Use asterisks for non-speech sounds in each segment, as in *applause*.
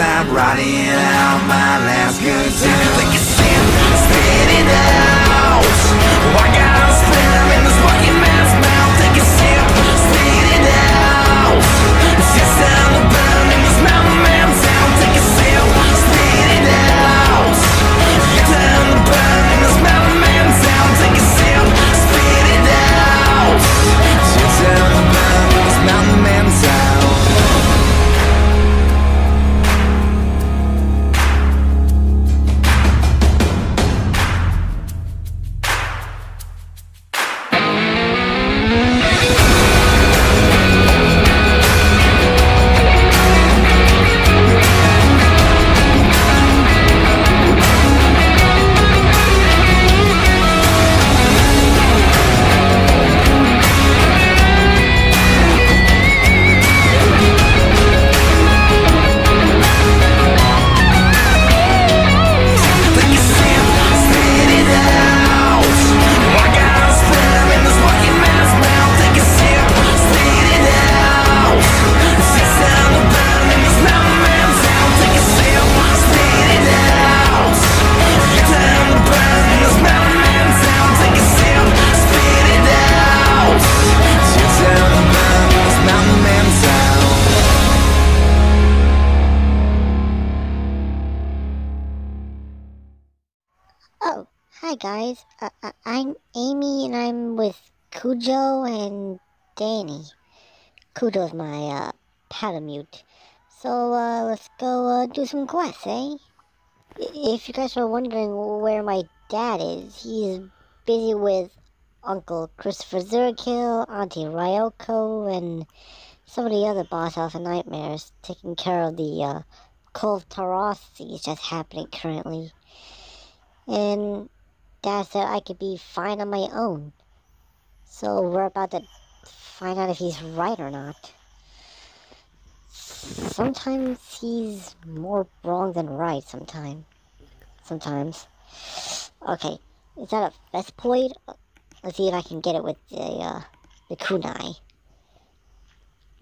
I'm riding out my last good time guys. Uh, uh, I'm Amy and I'm with Cujo and Danny. Cujo's my uh. So uh, let's go uh, do some quests, eh? If you guys are wondering where my dad is, he's busy with Uncle Christopher Zurkill, Auntie Ryoko, and some of the other boss alpha nightmares taking care of the uh, Kulve Taroth that's happening currently and Dad said I could be fine on my own. So we're about to find out if he's right or not. Sometimes he's more wrong than right. sometimes. sometimes. Okay, is that a Vespoid? Let's see if I can get it with the uh, the kunai.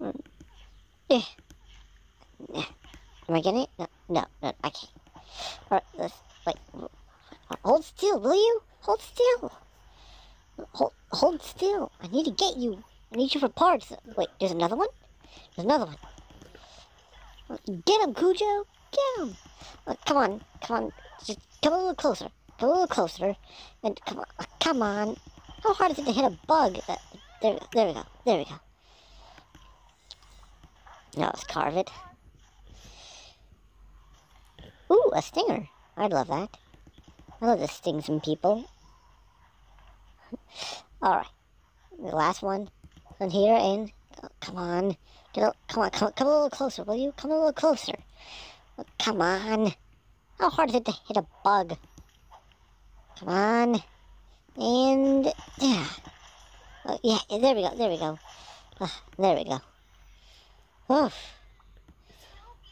Mm. Eh. Eh. Am I getting it? No, no, no, I can't. Alright, let's will you? Hold still. Hold, hold still. I need to get you. I need you for parts. Wait, there's another one? There's another one. Get him, Cujo. Get him. Come on, come on. Just come a little closer. Come a little closer. And come on, come on. How hard is it to hit a bug? Uh, there, there we go. There we go. Now let's carve it. Ooh, a stinger. I'd love that. I love to sting some people. Alright. The last one. And here and oh, come on. Get a, come on, come, come a little closer, will you? Come a little closer. Oh, come on. How hard is it to hit a bug? Come on. And yeah. Oh, yeah, there we go, there we go. Ah, there we go. Oof.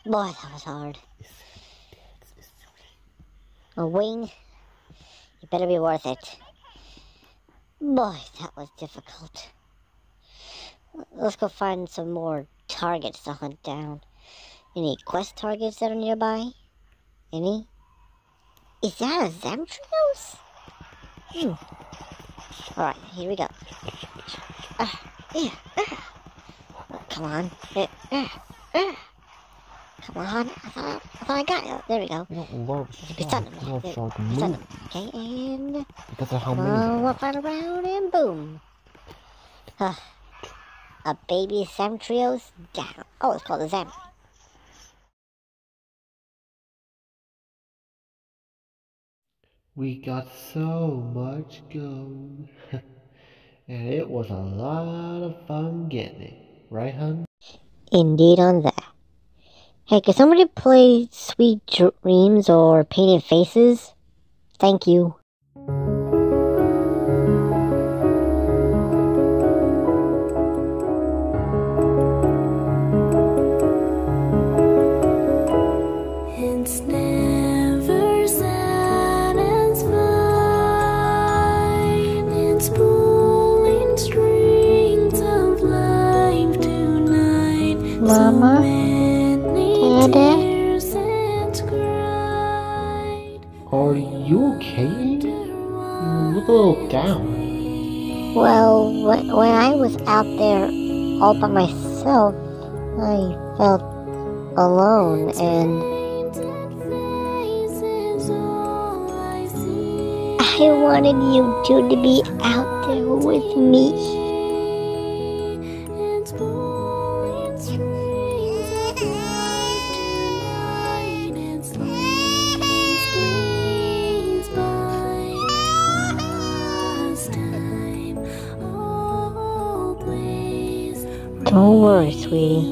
Boy, that was hard. A wing. Better be worth it. Boy, that was difficult. Let's go find some more targets to hunt down. Any quest targets that are nearby? Any? Is that a Zamtrios? Hmm. Alright, here we go. Ah, yeah, ah. Oh, come on. Eh, Come on. I thought, I thought I got it. There we go. You don't love shark. sudden. You love There- shark move sudden. Okay, and because of how many. Oh, one final round and boom. Ah, a baby Zamtrios down. Oh, it's called a Zam. We got so much gold. *laughs* and it was a lot of fun getting it. Right, hun? Indeed on that. Hey, could somebody play Sweet Dreams or Painted Faces? Thank you. Many Dada? tears and cried. Are you okay? You look a little down. Well, when, when I was out there all by myself, I felt alone and Painted faces, all I see. I wanted you two to be out there with me. Don't worry, sweetie.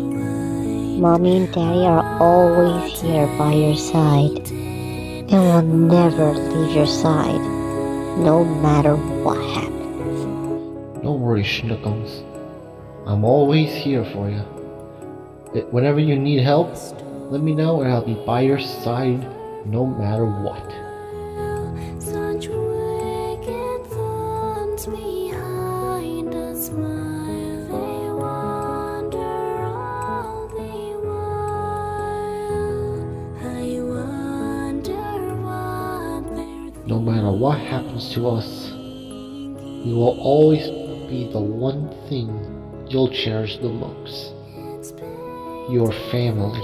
Mommy and Daddy are always here by your side and will never leave your side, no matter what happens. Don't worry, Schnookums. I'm always here for you. Whenever you need help, let me know and I'll be by your side no matter what. No matter what happens to us, we will always be the one thing you'll cherish the most. Your family.